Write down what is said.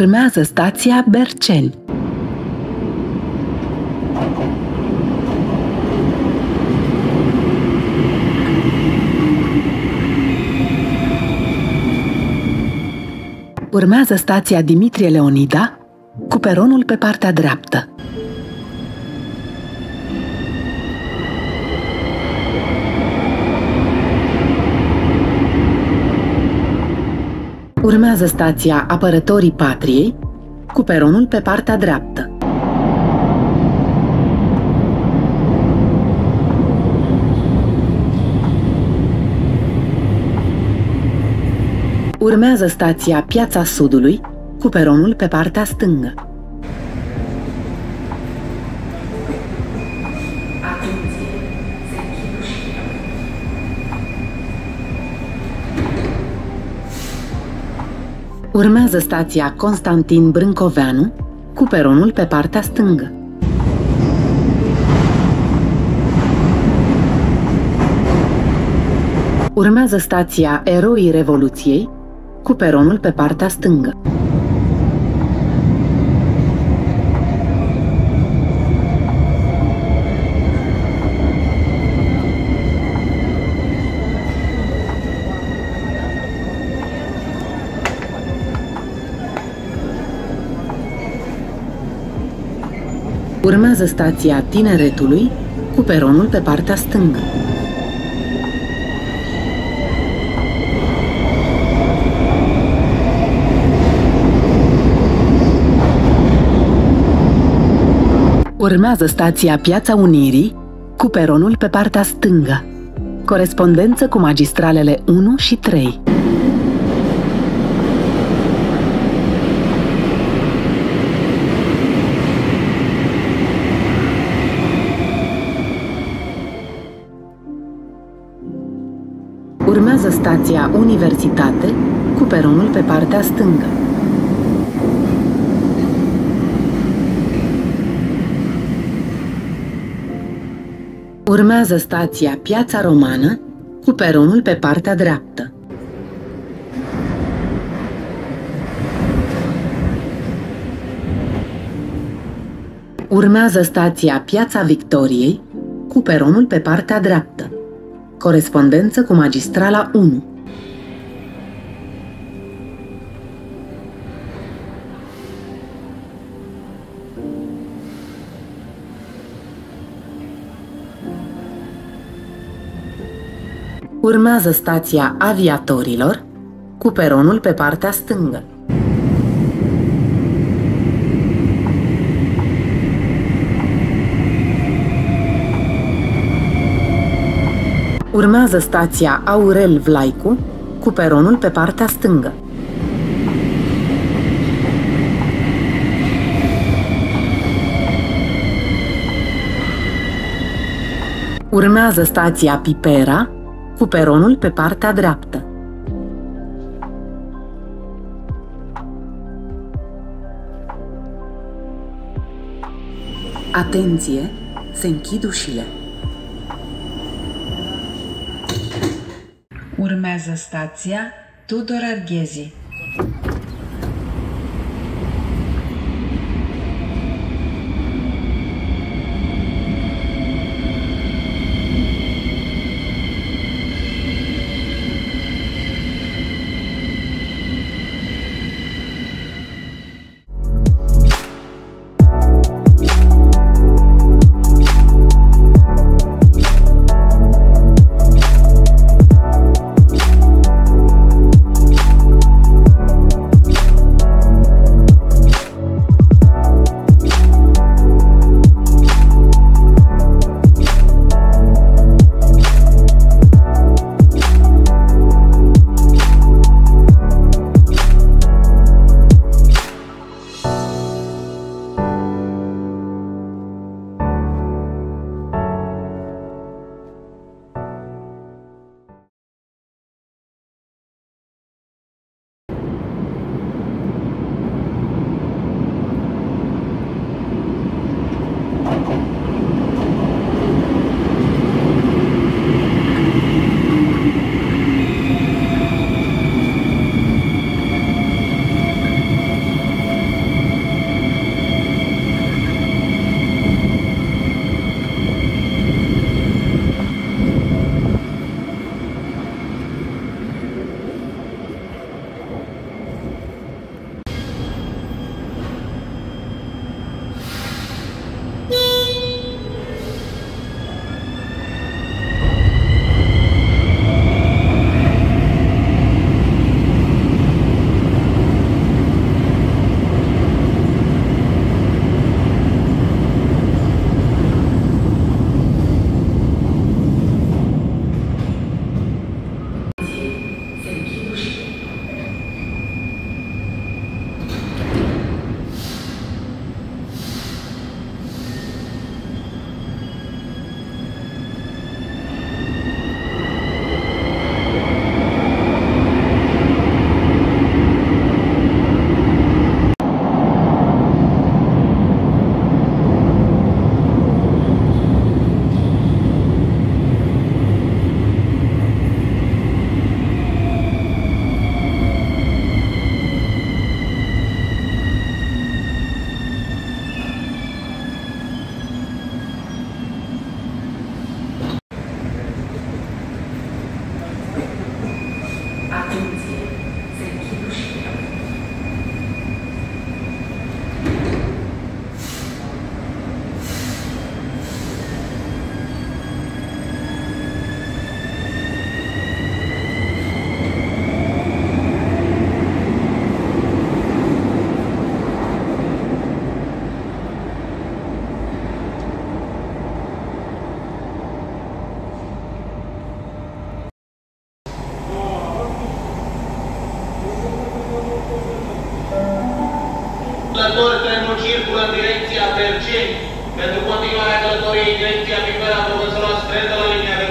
Urmează stația Berceni. Urmează stația Dimitrie Leonida cu peronul pe partea dreaptă. Urmează stația Apărătorii Patriei cu peronul pe partea dreaptă. Urmează stația Piața Sudului cu peronul pe partea stângă. Urmează stația Constantin Brâncoveanu cu peronul pe partea stângă. Urmează stația Eroii Revoluției cu peronul pe partea stângă. Urmează stația Tineretului cu peronul pe partea stângă. Urmează stația Piața Unirii cu peronul pe partea stângă. Corespondență cu magistralele 1 și 3. Stația Universitate cu peronul pe partea stângă. Urmează stația Piața Romană cu peronul pe partea dreaptă. Urmează stația Piața Victoriei cu peronul pe partea dreaptă. Corespondență cu magistrala 1. Urmează stația aviatorilor cu peronul pe partea stângă. Urmează stația Aurel Vlaicu cu peronul pe partea stângă. Urmează stația Pipera cu peronul pe partea dreaptă. Atenție! Se închid ușile. Urmează stația Tudor Arghezi. Următor trenul circulă în direcția Berceni pentru continuarea călătoriei în direcția Pipera Profesorul Strendă la linia vecină.